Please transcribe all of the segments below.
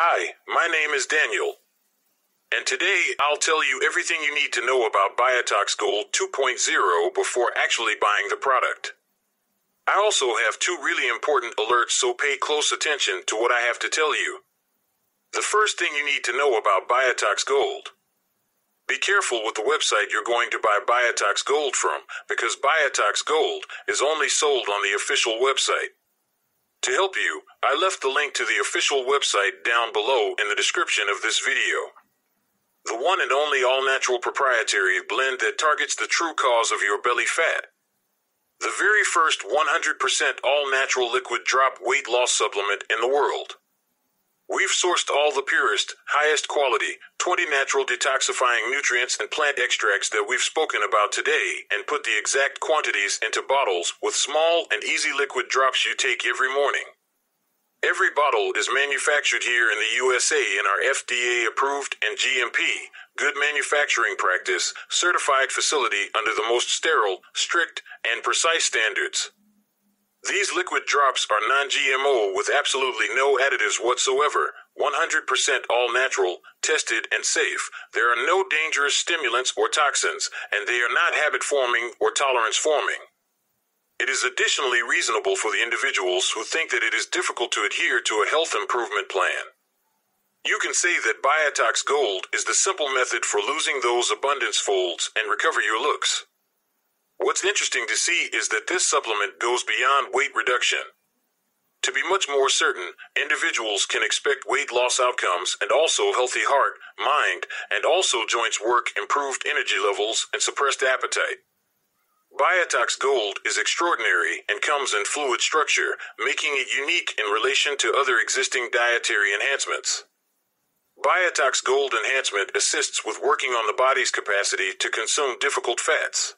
Hi, my name is Daniel. And today I'll tell you everything you need to know about Biotox Gold 2.0 before actually buying the product. I also have two really important alerts, so pay close attention to what I have to tell you. The first thing you need to know about Biotox Gold. Be careful with the website you're going to buy Biotox Gold from, because Biotox Gold is only sold on the official website. To help you, I left the link to the official website down below in the description of this video. The one and only all natural proprietary blend that targets the true cause of your belly fat. The very first 100% all natural liquid drop weight loss supplement in the world. We've sourced all the purest, highest quality, 20 natural detoxifying nutrients and plant extracts that we've spoken about today and put the exact quantities into bottles with small and easy liquid drops you take every morning. Every bottle is manufactured here in the USA in our FDA approved and GMP, good manufacturing practice, certified facility under the most sterile, strict, and precise standards. These liquid drops are non GMO with absolutely no additives whatsoever, 100% all natural, tested, and safe. There are no dangerous stimulants or toxins, and they are not habit forming or tolerance forming. It is additionally reasonable for the individuals who think that it is difficult to adhere to a health improvement plan. You can say that Biotox Gold is the simple method for losing those abundance folds and recover your looks. What's interesting to see is that this supplement goes beyond weight reduction. To be much more certain, individuals can expect weight loss outcomes and also healthy heart, mind, and also joints work, improved energy levels, and suppressed appetite. Biotox Gold is extraordinary and comes in fluid structure, making it unique in relation to other existing dietary enhancements. Biotox Gold Enhancement assists with working on the body's capacity to consume difficult fats.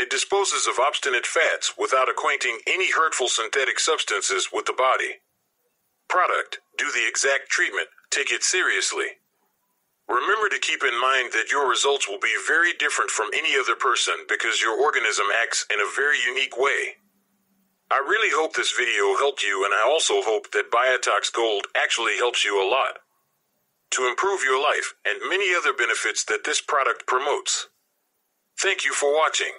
It disposes of obstinate fats without acquainting any hurtful synthetic substances with the body. Product, do the exact treatment, take it seriously. Remember to keep in mind that your results will be very different from any other person because your organism acts in a very unique way. I really hope this video helped you and I also hope that Biotox Gold actually helps you a lot. To improve your life and many other benefits that this product promotes. Thank you for watching.